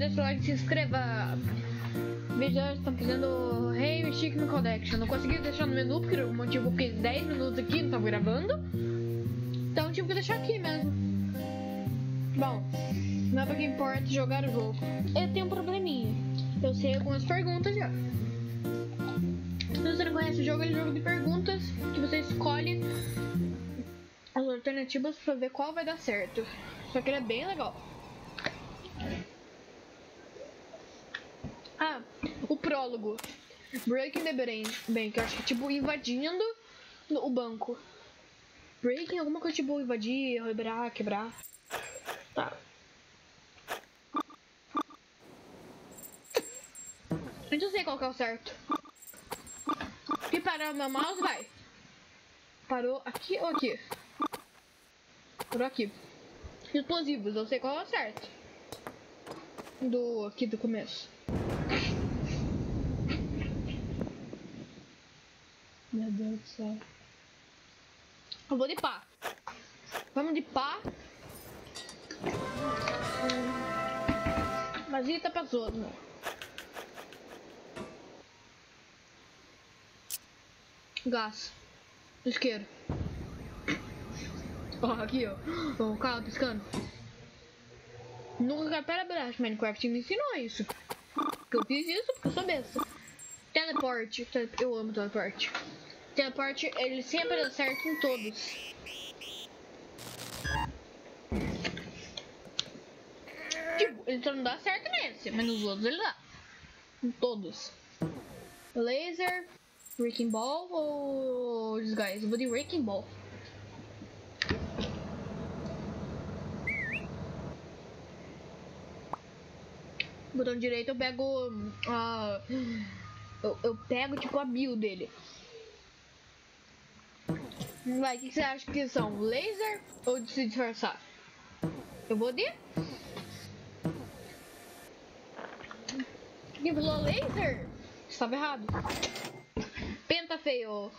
deixa o like, se inscreva. Vídeos estão fazendo Hey Chicken Collection. Não consegui deixar no menu porque o motivo que 10 minutos aqui não tava gravando. Então tive que deixar aqui mesmo. Bom, pra que importa jogar o jogo. Eu tenho um probleminha. Eu sei algumas perguntas já. Se você não conhece o jogo, ele é um jogo de perguntas que você escolhe as alternativas pra ver qual vai dar certo. Só que ele é bem legal. Ah, o prólogo. Breaking the Bank, eu acho que tipo invadindo o banco. Breaking, alguma coisa tipo invadir, quebrar, quebrar. Tá. Eu não sei qual que é o certo. Se parar meu mouse, vai. Parou aqui ou aqui? Parou aqui. Explosivos, eu sei qual é o certo. Do aqui do começo. Meu Deus do céu. Eu vou de pá. Vamos de pá. Mas ele tá pra zona. Gás. Isqueiro. Ó, aqui, ó. O carro piscando. Nunca pera Brash Minecraft me ensinou isso. Eu fiz isso porque eu sou besta. Teleporte. Eu amo teleporte. Teleporte, ele sempre dá certo em todos. Tipo, ele só não dá certo nesse, mas nos outros ele dá. Em todos. Laser, Wrecking Ball ou Disguise? Vou de Wrecking Ball. Botão direito eu pego a. Uh, eu, eu, pego tipo a build dele. Vai, o que, você acha que são? Laser ou de se disfarçar? Eu vou de. Que falou laser? Estava errado. Penta feio.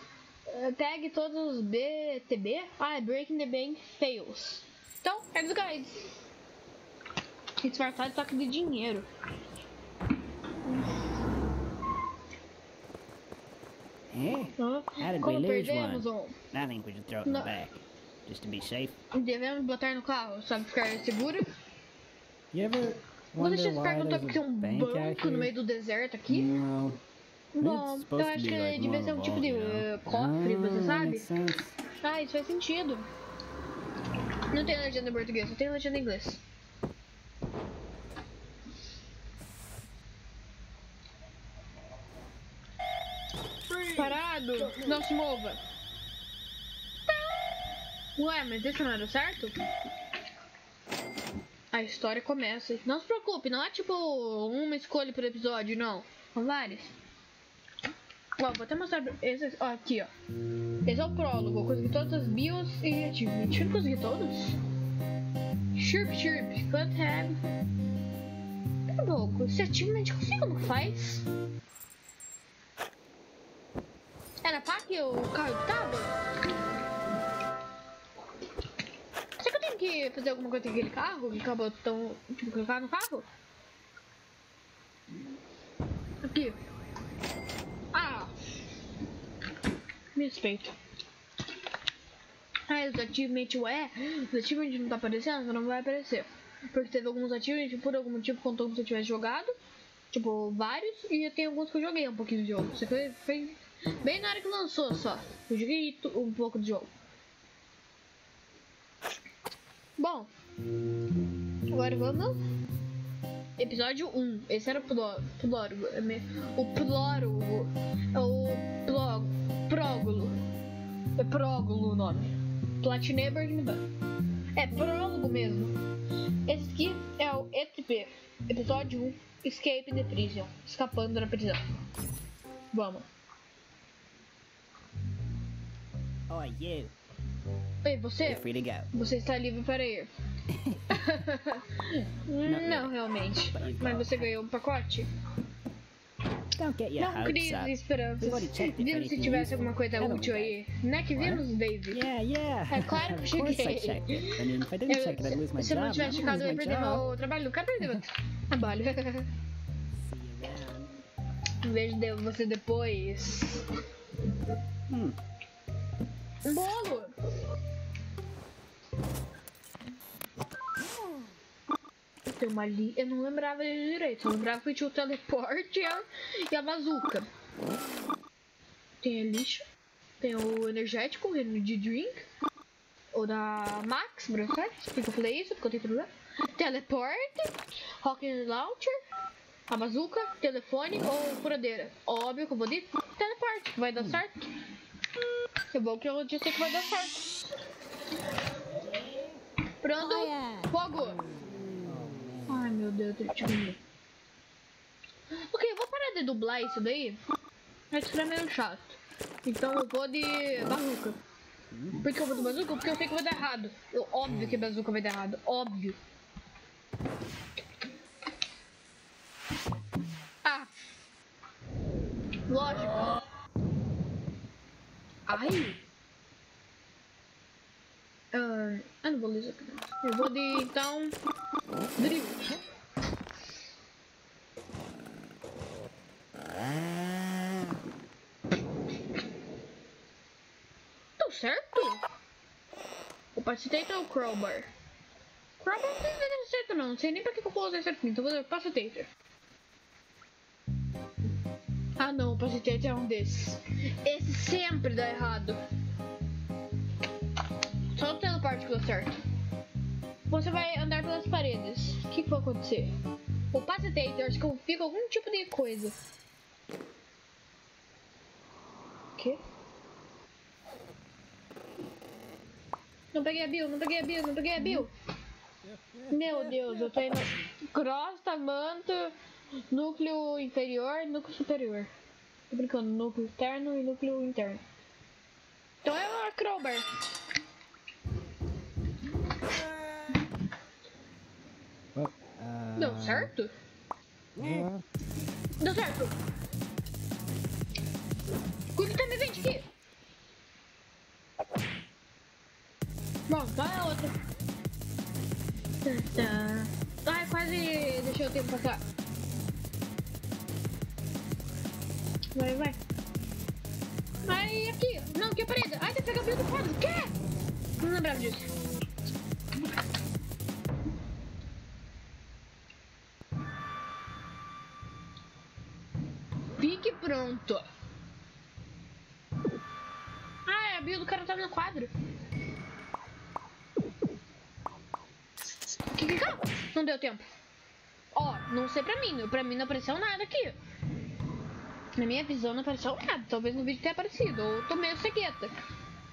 Uh, tag todos os BTB. Ah, é Breaking the Bank Fails. Então, é dos guides. Disfarçar de toque de dinheiro. Hey, how did we lose one? I think we should throw it in the back, just to be safe. Devemos botar no carro, pra ficar seguro. You ever wonder Você why que tem um banco no meio do deserto aqui? No. Bom, eu acho que like devia ser um tipo de uh, cofre, ah, você sabe? Ah, isso faz sentido. Não tem legenda em português, só tem legenda em inglês. Não se mova! Ué, mas isso não era certo? A história começa. Não se preocupe, não é tipo uma escolha por episódio, não. São várias. Ó, vou até mostrar esse, ó, aqui, ó. Esse é o prólogo. Eu consegui todas as bios e achievements. Eu consegui todos? Chirp, chirp. Cut have. Tá louco. Esse achievement, sei como faz. Era pá que o carro tava? Será que eu tenho que fazer alguma coisa com aquele carro? Que acabou tão. Tipo, colocar no carro? Aqui. Ah! Me respeito. Ah, os achievement, ué, os achievement não tá aparecendo, não vai aparecer. Porque teve alguns achievement, por algum motivo, contou se eu tivesse jogado. Tipo, vários, e tem alguns que eu joguei um pouquinho de jogo. Você foi, foi Bem na hora que lançou só. Eu joguei um pouco do jogo. Bom. Agora vamos. Episódio 1. Esse era o plórogo. O plórogo. É o plog, prógulo. É prógulo o nome. Platineber É prólogo mesmo. Esse aqui é o ETP. Episódio 1. Escape the Prison. Escapando da prisão. Vamos. Oh, you. Ei, você? You're free to go. Você está livre para ir. não, realmente. Mas você ganhou um pacote? Não crie esperanças. Vimos se tivesse alguma coisa útil aí. Né que vimos, David? Yeah, yeah. É claro que eu cheguei. My Se eu não tivesse checado, eu ia perder meu trabalho. Não quero perder outro. Trabalho. Vejo você depois. Hum. Um bolo! Tem uma ali. Eu não lembrava direito. Eu lembrava que tinha o teleporte e a, bazuca. Tem a lixa. Tem o energético, o de drink. O da Max, Brancard. Por que eu falei isso? Porque eu tenho problema. Teleporte. Rocket Launcher. A bazuca, telefone ou furadeira. Óbvio que eu vou de teleporte. Vai dar certo. É bom que eu disse que vai dar certo. Pronto. Fogo. Ai meu Deus, eu te ver. Ok, eu vou parar de dublar isso daí. Mas isso é meio chato. Então eu vou de bazuca. Por que eu vou de bazuca? Porque eu sei que vai dar errado. Eu, óbvio que bazuca vai dar errado. Óbvio. Ah. Lógico. Ai. Uh, ah, não vou ler isso aqui. Eu vou de, então... Drift. Deu certo? O Pacitator ou o Crowbar? Crowbar não tem nada certo não. Não sei nem pra que eu vou usar certo. Então vou usar o Pacitator. Ah não, Pacitator é um desses. Esse sempre dá errado. Só o teleporte que certo. Você vai andar pelas paredes. O que, que vai acontecer? O Pacitator fica algum tipo de coisa. O quê? Não peguei a Bill, não peguei a Bill, não peguei a Bill. Meu Deus, eu tô indo crosta, manto, núcleo inferior núcleo superior. Tô brincando, núcleo externo e núcleo interno. Então é uma crowbar. Deu certo? Deu certo. Cuida também vem aqui. Bom, vai a outra. Tá. Ai, quase deixou o tempo passar. Vai, vai. Ai, aqui. Não, que parede. Ai, tem que pegar o do quadro. Quê? Não lembrava disso. Fique pronto. Ah, a bio do cara tá no quadro. Que que Não deu tempo. Ó, não sei pra mim. Pra mim não apareceu nada aqui. Na minha visão não apareceu nada. Talvez no vídeo tenha aparecido. Ou tô meio cegueta.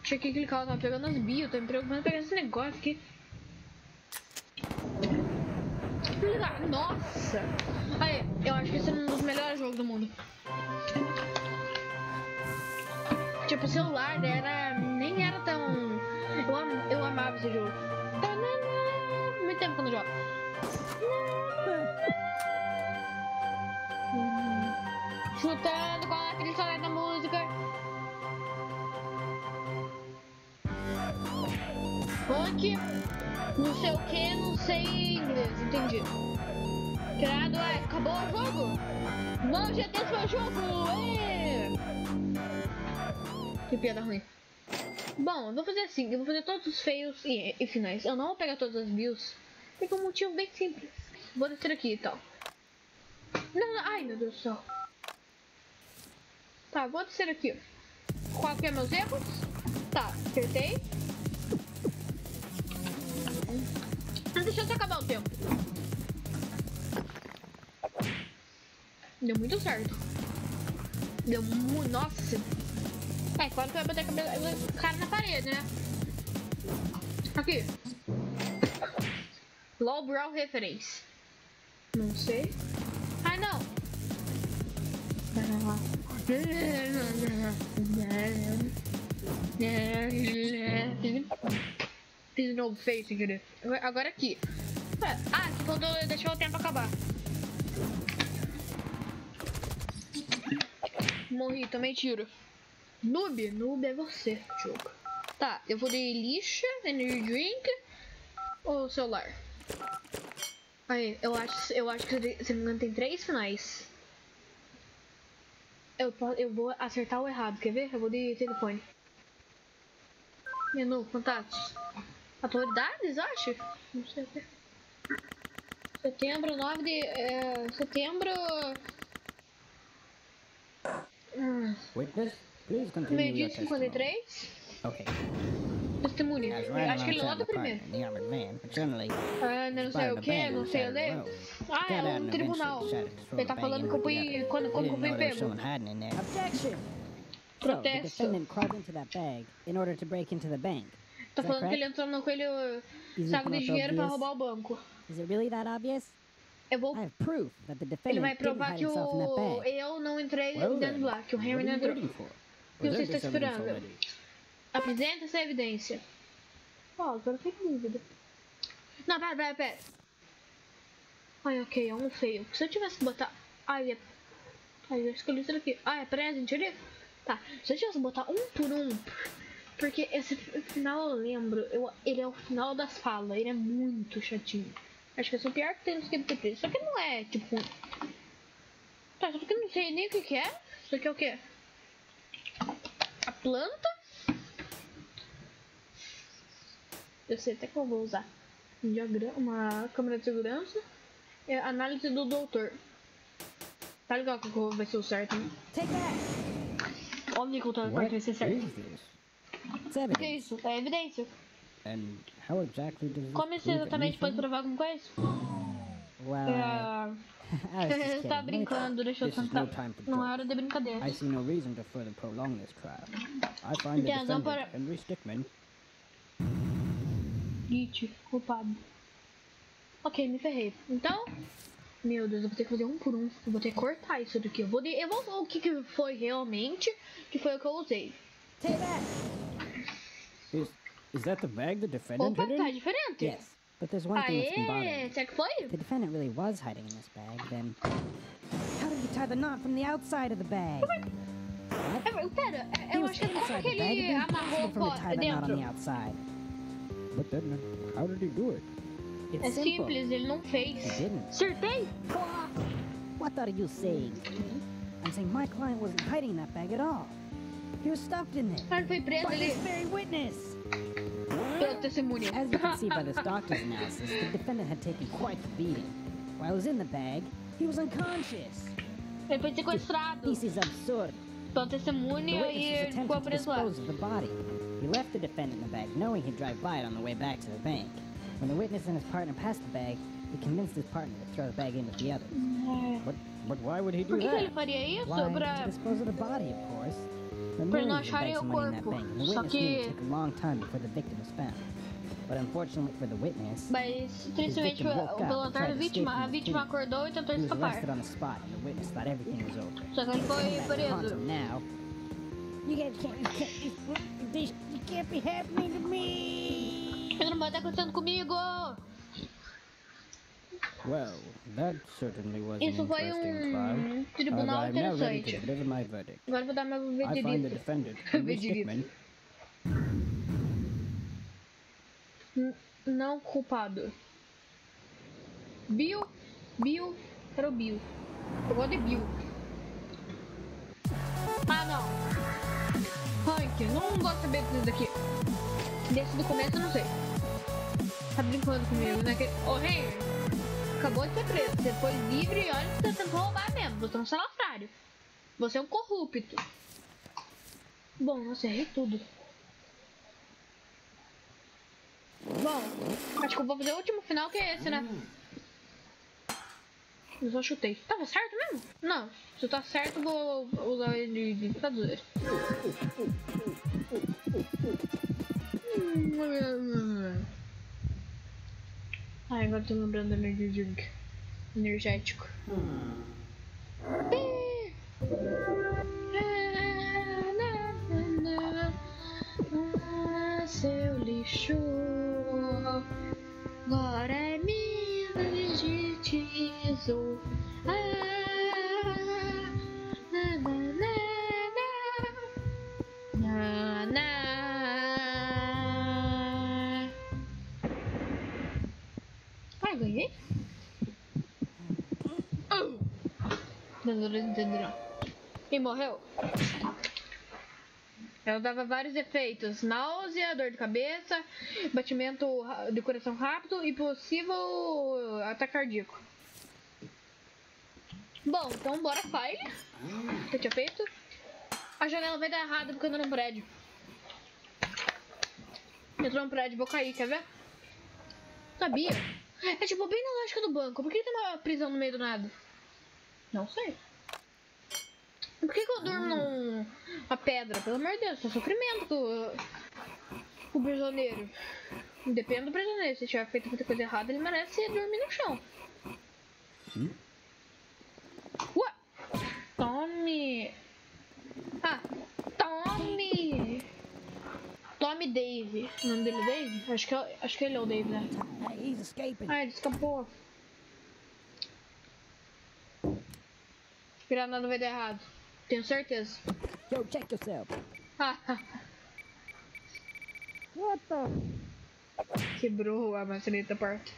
Tinha que clicar, eu tava pegando as bio. Tô me preocupando pegar esse negócio aqui. Nossa! Aí, eu acho que esse é um dos melhores jogos do mundo. Tipo, o celular era. nem era tão. Eu, am, eu amava esse jogo. Muito tempo quando eu jogo. Chutando com aquele celular da música. Funk, não sei o que, não sei inglês, entendi. Criado, é, acabou o jogo? Não, GT foi jogo! Êêê! Que piada ruim. Bom, eu vou fazer assim, eu vou fazer todos os feios e, e finais. Eu não vou pegar todas as views, porque é um motivo bem simples. Vou descer aqui e tal. Não, não, ai meu Deus do céu. Tá, vou descer aqui. Qual que é meus erros? Tá, acertei. Deixa eu acabar o tempo. Deu muito certo. Deu muito. Nossa. É, claro que vai bater a cara na parede, né? Aqui. Lowbrow Reference. Não sei. Ah, não. Fiz de novo feio sem querer. Agora aqui. Ah, quando deixou o tempo acabar. Morri, tomei tiro. Noob? Noob é você, jogo. Tá, eu vou de lixa, energy drink ou celular? Aí, eu acho, eu acho que se não me engano tem três finais. Eu, eu vou acertar o errado, quer ver? Eu vou de telefone. Menu, contatos. Autoridades, acho? Não sei. Setembro, 9 de. É, setembro. Hum. Witness, please continue. Meio dia 53. Ok. Testemunha. Acho que ele logo primeiro. Ah, não sei o que, não sei ler. Ah, é um tribunal. Ele tá falando que eu fui. Quando, que eu fui pego. Protesto. Tá falando que ele entrou no coelho saco de dinheiro pra roubar o banco. Is it really that obvious? Eu vou. Ele vai provar que o eu não entrei dentro lá, que o Henry não entrou. O que você está esperando? Apresenta essa evidência. Ó, oh, agora tem dúvida. Não, pera, pera, pera. Ai, ok, é um feio. Se eu tivesse que botar. Ai, é. Ai, eu escolhi isso aqui. Ah, é present ali? Tá. Se eu tivesse que botar um por um. Porque esse final eu lembro. Eu, ele é o final das falas. Ele é muito chatinho. Acho que é o pior que tem no the Só que não é, tipo. Tá, só que eu não sei nem o que, que é. Isso aqui é o que? A planta? Eu sei até que eu vou usar um diagrama, uma câmera de segurança. É análise do doutor. Tá legal que vai ser o certo, né? Óbvio que o transporte vai ser certo. O que é isso? É evidência. And how exactly does Como isso exatamente pode provar alguma coisa? Well, é... Você tá brincando, deixa eu tentar. Não é hora de brincadeira. I see no reason to further prolong this trial. I find the defendant. Henry Stickman, Git, culpado. Ok, me ferrei. Então, meu Deus, eu vou ter que fazer um por um. Eu vou ter que cortar isso daqui. Eu vou, de, eu vou ver o que, que foi realmente, que foi o que eu usei. Is, is that the bag the defendant Opa, tá diferente. Yes, but there's one thing that's been bothering me. Será que foi? If the defendant really was hiding in this bag, then how did he tie the knot from the outside of the bag? What? Pera, eu acho que é como que ele amarrou dentro. But then, how did he do it? It's é simple. simples, ele não fez. He didn't. Acertei! What are you saying? I'm saying my client wasn't hiding that bag at all. He was stuffed in there. Ele foi preso by ali. this very witness. As you can see by this doctor's analysis, the defendant had taken quite the beating. While he was in the bag, he was unconscious. Ele foi sequestrado. This is absurd. Pelo testemunho e ficou preso lá. He left the defendant in the bag, knowing he'd drive by it on the way back to the bank. When the witness and his partner passed the bag, he convinced his partner to throw the bag in with the others. But, but why would he do Por que that? Que ele faria isso? Why? Pra... To dispose of the body, of course. Pra não acharem o corpo. Só que... Took a long time before the victim was found. But unfortunately for the witness, Mas, tristemente, o pelotar da vítima, a vítima acordou e tentou escapar. Só que ele foi preso. You guys can't, you can't, be happening to me. Isso não pode estar acontecendo comigo. Well, that certainly was Isso foi um tribunal interessante. Agora vou dar meu veredito. Não culpado. Bill, Bill, era o Bill. Eu vou de Bill. Ah, não. Hank, não gosto de saber disso daqui. Desse do começo eu não sei. Tá brincando comigo, né? Ô, oh, Henry, acabou de ser preso. Você foi livre e olha que você tentou roubar mesmo. Você é um salafrário. Você é um corrupto. Bom, nossa, errei tudo. Bom, acho que eu vou fazer o último final que é esse, né? Eu só chutei. Tava certo mesmo? Não. Se tá certo, vou usar ele de ditadura. Ai, agora tô lembrando do energy drink. Energético. seu lixo agora é azul. Ah, na, na, na, na, Ah. Não, não, não. E morreu? Ela dava vários efeitos: náusea, dor de cabeça, batimento de coração rápido e possível ataque cardíaco. Bom, então bora file. Que eu tinha feito. A janela vai dar errado porque eu tô num prédio. Eu tô num prédio, vou cair, quer ver? Sabia? É tipo bem na lógica do banco. Por que tem uma prisão no meio do nada? Não sei. Por que, que eu durmo numa pedra? Pelo amor de Deus, é sofrimento do o prisioneiro. Depende do prisioneiro. Se tiver feito muita coisa errada, ele merece dormir no chão. Ué! Tome! Ah! Tome! Tome Dave. O nome dele é Dave? Acho que, é- acho que ele é o Dave, né? Hey, he's escaping. Ah, ele escapou. Granada vai dar errado. Tenho certeza. Yo, check yourself. What the? Quebrou a maçaneta da porta.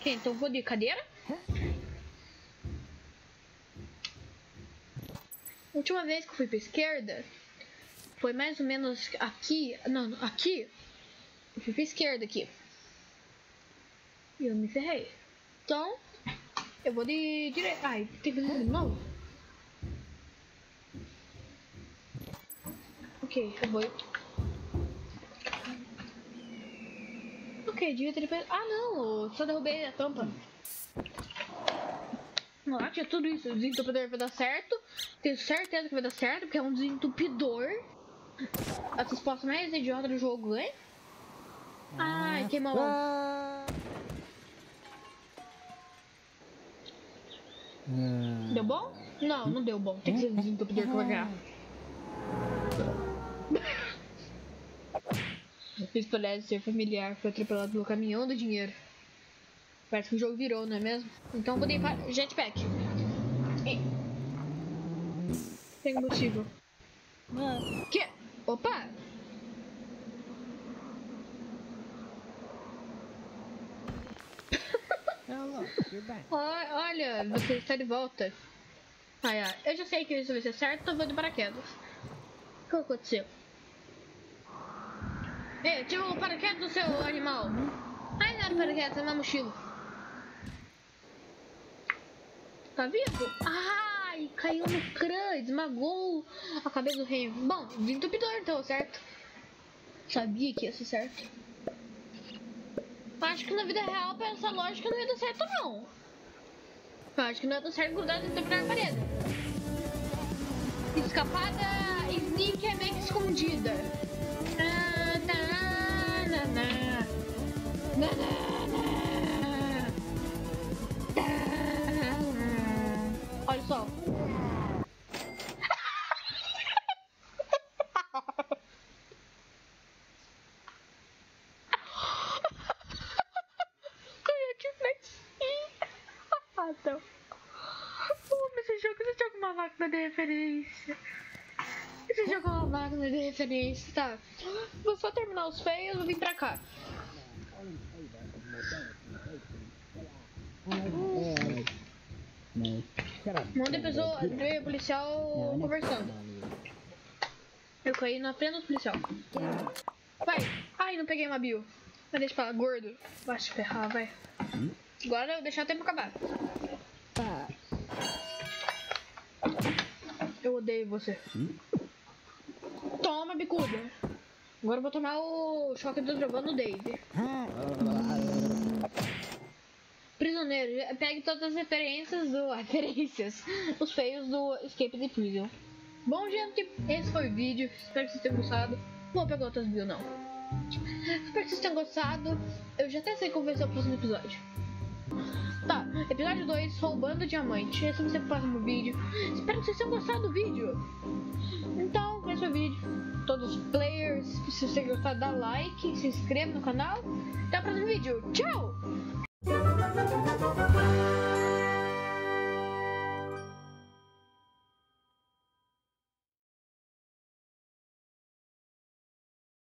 Ok, então vou de cadeira. Última vez que eu fui pra esquerda foi mais ou menos aqui. Não, aqui. Eu fui pra esquerda aqui. E eu me ferrei. Então, eu vou de direita. Ai, tem que fazer de novo? Ok, eu vou. Ok, devia ter. Ah, não, só derrubei a tampa. Não, tinha tudo isso. O desentupidor vai dar certo. Tenho certeza que vai dar certo, porque é um desentupidor. A resposta mais idiota do jogo ganha. Ai, queimou. Ah. Ah. Deu bom? Não, não deu bom. Tem que ser o desentupidor que vai ganhar. Isso parece ser familiar. Foi atropelado pelo caminhão do dinheiro. Parece que o jogo virou, não é mesmo? Então vou limpar jetpack. Ih. Tem combustível. Ah. Que? Opa! Oh, Olha, você está de volta. Ai, ai. Eu já sei que isso vai ser certo, então vou de paraquedas. O que aconteceu? Ei, tirou o paraquedas do seu animal. Ai, não era paraquedas, é uma mochila. Tá vivo? Ai, caiu no crânio, esmagou a cabeça do rei. Bom, desentupidor então, certo? Sabia que ia ser certo. Acho que na vida real, pra essa lógica, não ia dar certo, não. Eu acho que não ia dar certo grudar dentro da parede. Escapada sneak é meio que escondida. Tá, na, na. Na, na, na. Referência, tá? Vou só terminar os feios vou vir pra cá. Um monte de pessoa, veio policial conversando. Eu caí na frente do policial. Vai! Ai, não peguei uma bio. Mas deixa pra lá, gordo. Vai se ferrar, vai. Agora eu vou deixar o tempo acabar. Eu odeio você. Toma, bicuda. Agora eu vou tomar o choque do dragão no Dave. Prisioneiro, pegue todas as referências do. referências. Os feios do Escape the Prison. Bom, gente, esse foi o vídeo. Espero que vocês tenham gostado. Não vou pegar outras views, não. Espero que vocês tenham gostado. Eu já até sei qual vai ser o próximo episódio. Tá, episódio 2, roubando diamante. Esse vai ser o próximo vídeo. Espero que vocês tenham gostado do vídeo. Então, esse foi o vídeo. Todos os players, se você gostar, dá like, se inscreva no canal. Até o próximo vídeo. Tchau!